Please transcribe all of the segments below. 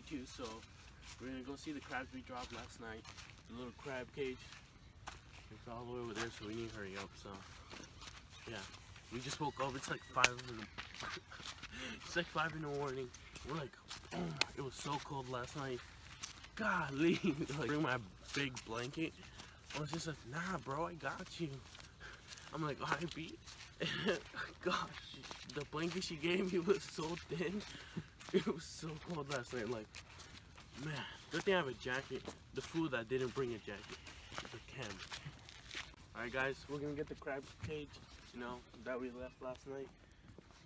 day so we're gonna go see the crabs we dropped last night. The little crab cage. It's all the way over there, so we need to hurry up. So, yeah, we just woke up. It's like five in the. it's like five in the morning. We're like, oh, it was so cold last night. Golly, like bring my big blanket. I was just like, nah, bro, I got you. I'm like, oh, alright, B. Gosh, the blanket she gave me was so thin. It was so cold last night. Like, man, good thing I have a jacket. The fool that didn't bring a jacket. The can. Alright, guys, we're gonna get the crab cage, you know, that we left last night.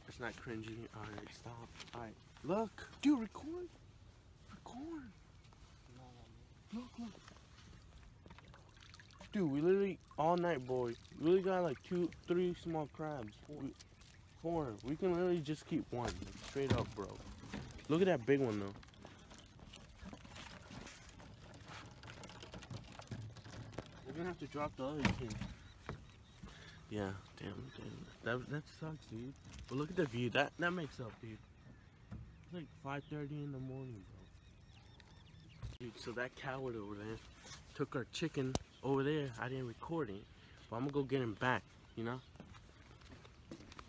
It's not cringy. Alright, stop. Alright, look. Dude, record. Record. Look, look. Dude, we literally all night, boy. We really got like two, three small crabs. We, four. We can literally just keep one, straight up, bro. Look at that big one though. We're gonna have to drop the other two. Yeah, damn, damn. That that sucks, dude. But look at the view. That that makes up, dude. It's like 5:30 in the morning, bro. Dude, so that coward over there took our chicken over there. I didn't record it, but I'm gonna go get him back. You know.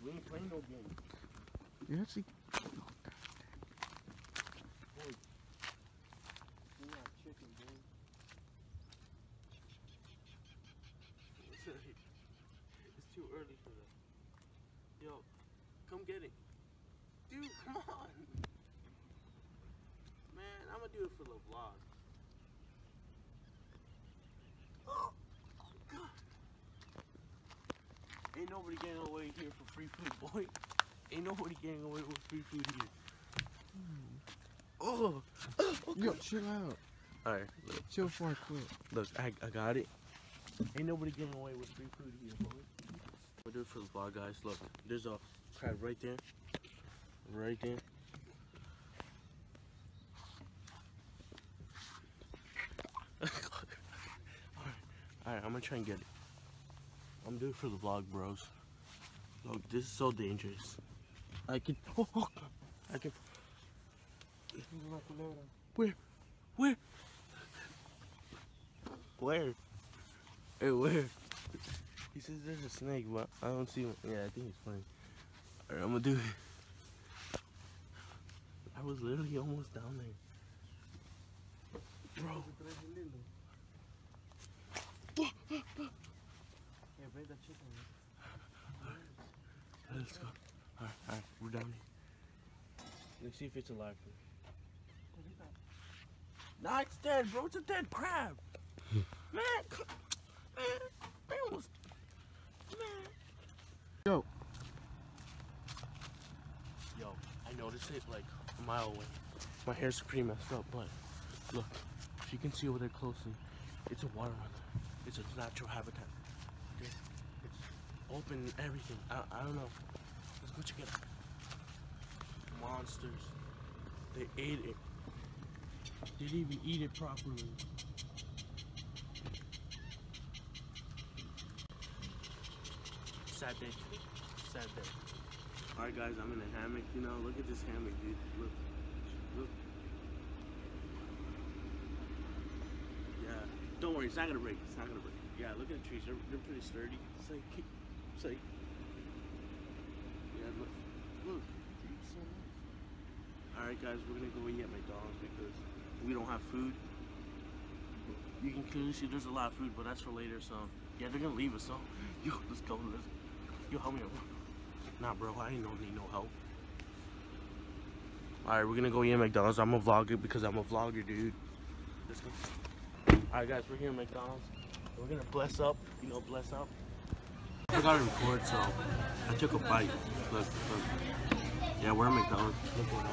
We ain't playing no game. You actually We got chicken, dude. it's too early for that. Yo, come get it. Dude, come on. Man, I'm gonna do it for the vlog. Oh, God. Ain't nobody getting away here for free food, boy. Ain't nobody getting away with free food here. Oh, yo, chill out. Alright, look. Chill before I quit. Look, I, I got it. Ain't nobody getting away with free food here, boy. We'll do it for the vlog, guys. Look, there's a crab right there. Right there. Alright, alright, I'm gonna try and get it. I'm doing it for the vlog, bros. Look, this is so dangerous. I can. Oh, oh, I can. Where? Where? Where? Hey, where? He says there's a snake, but I don't see one. Yeah, I think he's playing. Alright, I'm gonna do it. I was literally almost down there. Bro. Let's go. Alright, alright, we're down here. Let's see if it's alive first. Nah, it's dead, bro. It's a dead crab. man, c- man, man, almost, man. Yo. Yo, I noticed it like a mile away. My hair's pretty messed up, but look, if you can see over there closely, it's a water It's a natural habitat. Okay? It's open everything. I, I don't know. Let's go check it out. Monsters. They ate it. They didn't even eat it properly. Sad day. Sad day. Alright guys, I'm in a hammock, you know, look at this hammock, dude. Look. Yeah. Don't worry, it's not gonna break. It's not gonna break. Yeah, look at the trees. They're, they're pretty sturdy. It's like, it's like, yeah, look. Look. Nice. Alright guys, we're gonna go eat at McDonald's because we don't have food. You can clearly see there's a lot of food, but that's for later, so yeah, they're gonna leave us, so yo, let's go. Let's, yo, help me out. Nah, bro, I ain't no need no help. Alright, we're gonna go eat at McDonald's. I'm a vlogger because I'm a vlogger, dude. Let's go. Alright, guys, we're here at McDonald's. We're gonna bless up, you know, bless up. I forgot to record, so I took a bite. Look, look. Yeah, we're at McDonald's. Look what.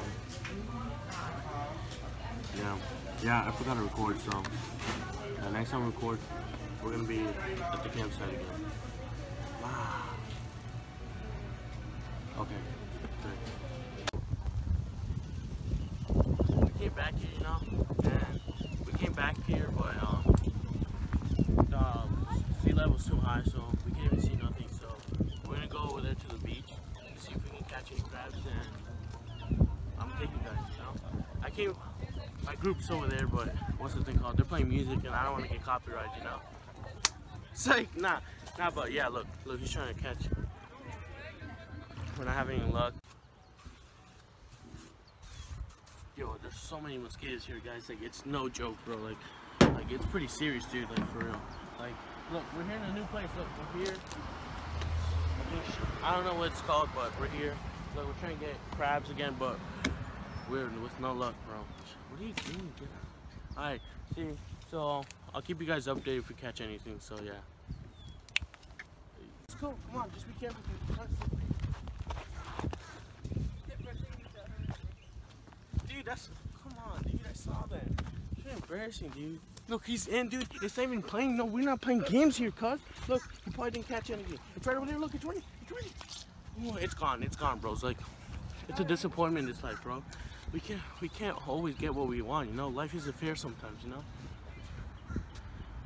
Yeah, yeah, I forgot to record, so uh, next time we record, we're gonna be at the campsite again. High, so we can't even see nothing. So we're gonna go over there to the beach to see if we can catch any crabs, and I'm taking guys. You know, I came, my group's over there, but what's the thing called? They're playing music, and I don't want to get copyrighted, you know. It's like, nah, nah, but yeah, look, look, he's trying to catch. We're not having any luck. Yo, there's so many mosquitoes here, guys. Like, it's no joke, bro. Like, like it's pretty serious, dude. Like, for real. Like, look, we're here in a new place. Look, we're here. I, don't know what it's called, but we're here. Look, we're trying to get crabs again, but we're with no luck, bro. What are you doing? Get out. All right, see. So I'll keep you guys updated if we catch anything. So yeah. Let's go. Come on, just be careful. Dude. Dude, that's come on, dude. I saw that. It's embarrassing, dude. Look, he's in, dude. It's not even playing. No, we're not playing games here, cuz. Look, he probably didn't catch anything. It's right over there. Look, it's ready. It's ready. Oh, it's gone. It's gone, bro. It's like, it's a disappointment. It's like, bro, we can't, we can't always get what we want. You know, life isn't fair sometimes. You know.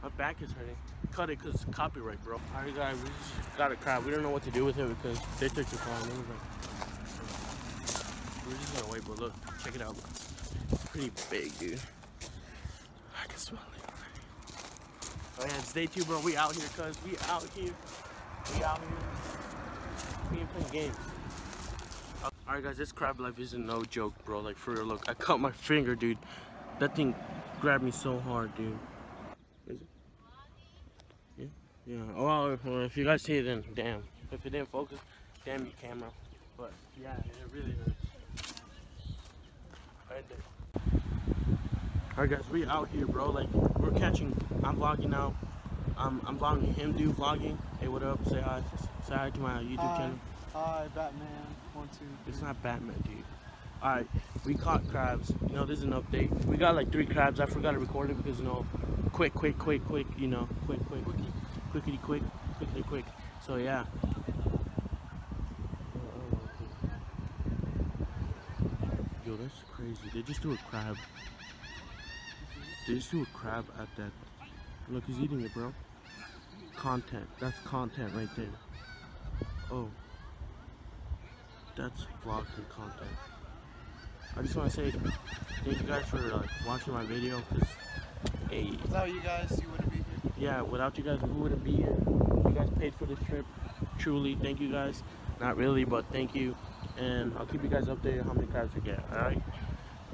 My back is hurting. Cut it because copyright, bro. Alright, guys, we just got a crab. We don't know what to do with it because they took the phone. Like, we're just gonna wait, but look, check it out. It's pretty big, dude. I can. Oh yeah, stay tuned, bro. We out here, cuz. We out here. We out here. We ain't playing games. Alright, guys, this crab life isn't no joke, bro. Like, for real, look. I cut my finger, dude. That thing grabbed me so hard, dude. Is it? Yeah? Yeah. Oh, well, if you guys see it, then damn. If it didn't focus, damn you, camera. But, yeah, it really hurts. Right there. Alright guys, we out here, bro. Like, we're catching. I'm vlogging now. I'm, I'm vlogging him, do vlogging. Hey, what up? Say hi. Say hi to my YouTube Hi. channel. Hi, Batman. One, two. It's not Batman, dude. Alright, we caught crabs. You know, this is an update. We got like three crabs. I forgot to record it because, you know, quick, quick, quick, quick, you know, quick, quick, quickity, quick, quickly, quick. So, yeah. Yo, that's crazy. They just threw a crab. They just threw a crab at that. Look, he's eating it, bro. Content. That's content right there. Oh. That's vlogging content. I just want to say thank you guys for like, watching my video. Cause, hey, Without you guys, you wouldn't be here. yeah, without you guys, we wouldn't be here. You guys paid for this trip. Truly, thank you guys. Not really, but thank you. And I'll keep you guys updated how many crabs we get. All right.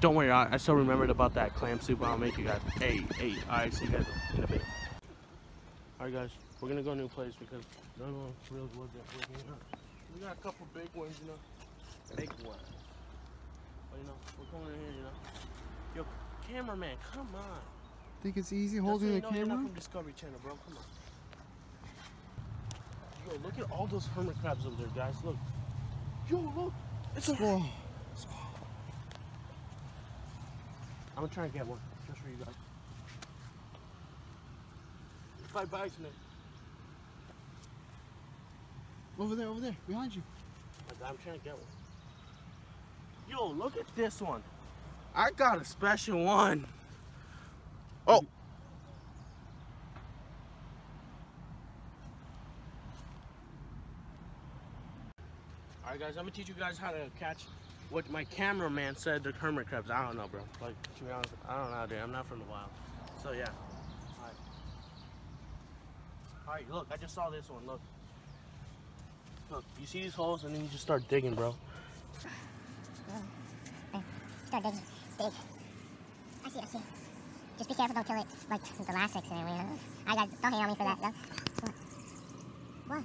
Don't worry, I, I still remembered about that clam soup. I'll make you guys. Hey, hey. All right, see you guys in a bit. All right, guys, we're gonna go to a new place because none of them real was that working out. We got a couple big ones, you know. Big ones. But you know, we're coming in here, you know. Yo, cameraman, come on. Think it's easy holding the you know you're not camera? from Discovery Channel, bro. Come on. Yo, look at all those hermit crabs over there, guys. Look. Yo, look. It's a. Whoa. I'm gonna try and get one just for you guys. Five bites, man. Over there, over there, behind you. I'm trying to get one. Yo, look at this one. I got a special one. Oh. Alright guys, I'm gonna teach you guys how to catch what my cameraman said the hermit crabs. I don't know, bro. Like, to be honest, I don't know it. I'm not from the wild. So, yeah. Alright. Alright, look, I just saw this one. Look. Look, you see these holes and then you just start digging, bro. Start digging. Dig. I see, I see. Just be careful, don't kill it like the last six and everything. I got, don't hate on me for that, though. What?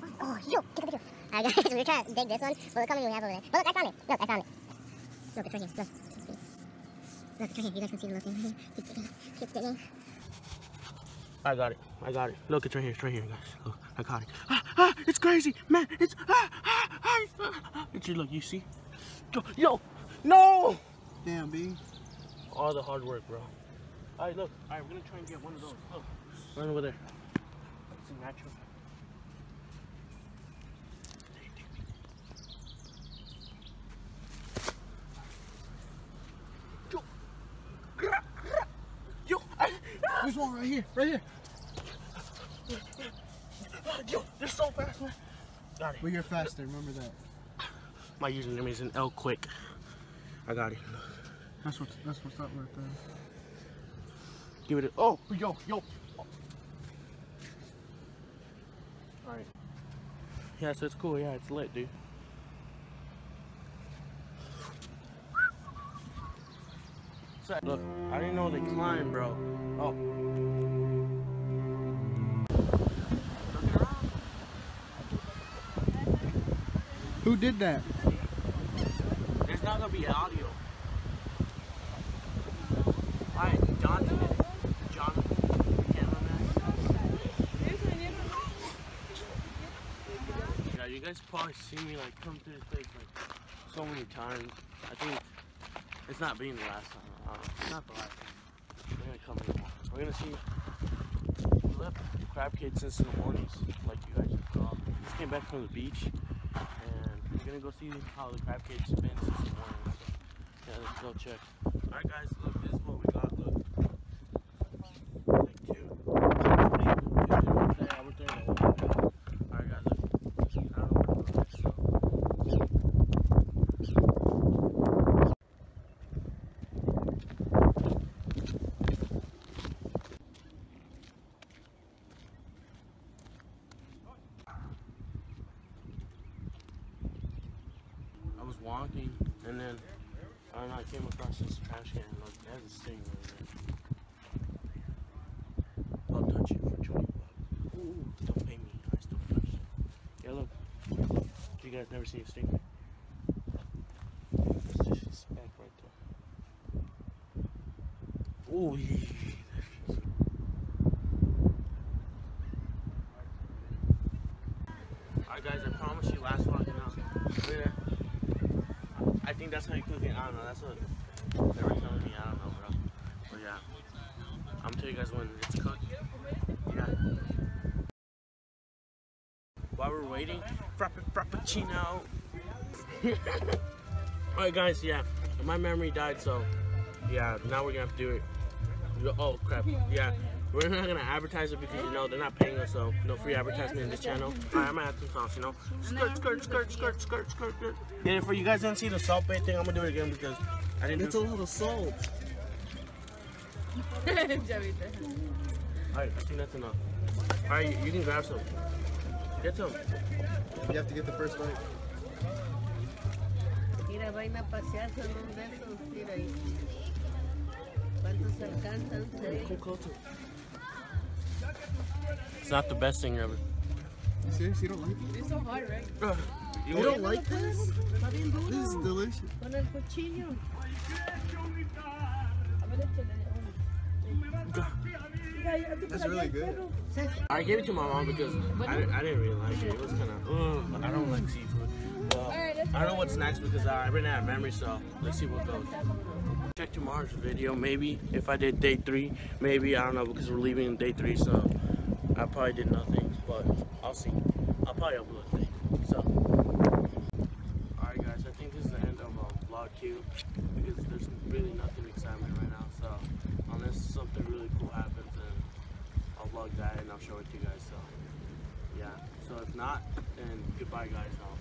What? Oh, yo, get the video. Alright, guys, we're trying to dig this one, but look how many we have over there. But look, I found it. Look, I found it. Look, it's right here. Look. Look, it's right here. You guys can see the little thing. Keep digging. Keep digging. I got it. I got it. Look, it's right here. It's right here, guys. Look, I got it. Ah, ah, it's crazy, man. It's ah, ah, ah, ah. It's you. Look, you see? Yo, yo, no! Damn, B. All the hard work, bro. All right, look. All right, we're gonna try and get one of those. Look, right over there. It's natural. Yo, gra- gra- yo, I, There's one right here, right here. Yo, they're so fast, man. Got it. But you're faster, remember that. My username is an El Quick. I got it. That's what's that's what's up right there. Give it a oh yo yo. Alright. Yeah, so it's cool, yeah, it's lit, dude. Look, I didn't know they climb, bro. Oh. Who did that? There's not gonna be audio. Alright, John did it. John, cameraman. Yeah, you guys probably see me like come to this place like so many times. I think it's not being the last time. Not the last time. We're gonna come here. We're gonna see left crab cake since in the mornings, like you guys saw. Just came back from the beach and we're gonna go see how the crab cage spins since the morning. So, yeah, let's go check. Alright guys, look, this is what we got, look. Take two. Alright guys, look. I don't know where to go next, so. I was walking and then I don't know, I came across this trash can look, it has a sting right there. I'll touch it for 20 bucks. Ooh, don't pay me. I still touch it. Yeah, look. You guys never seen a stingray? It's just a speck right there. Ooh, yeah. Alright guys, I promise you last vlog, you know, we're gonna I think that's how you cook it. I don't know. That's what they were telling me. I don't know, bro. But yeah, I'm gonna tell you guys when it's cooked. Yeah. While we're waiting, frapp frappuccino. Alright, guys. Yeah, my memory died, so yeah. Now we're gonna have to do it. Oh crap. Yeah. We're not gonna advertise it because you know they're not paying us, so no free advertisement in this channel. Alright, I'm gonna have some sauce, you know. Skirt, skirt, skirt, skirt, skirt, skirt, skirt. Yeah, for you guys didn't see the Salt Bae thing, I'm gonna do it again because I didn't It's do a little salt. Alright, I think that's enough. Alright, you, you can grab some. Get some. You have to get the first bite. Mira, vaina a pasear son un de esos, mira ahí. ¿Cuántos alcanzan? Seis. Come closer. It's not the best thing ever. You serious? You don't like it? It's so hard, right? You don't like this? Está bien duro. This is delicious. Con el cuchillo. A ver, échale. That's really good. I gave it to my mom because I, didn't- I didn't really like it. It was kind of, I don't like seafood. Well, I don't know what's next because I ran out of memory, so let's see what goes. Check tomorrow's video, maybe if I did day three, maybe, I don't know, because we're leaving day three, so I probably did nothing, but I'll see. I'll probably upload today, so. Alright guys, I think this is the end of vlog two, because there's really nothing exciting right now, so unless something really cool happens, then I'll vlog that and I'll show it to you guys. So yeah. So if not, then goodbye guys. Um,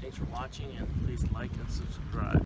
thanks for watching and please like and subscribe.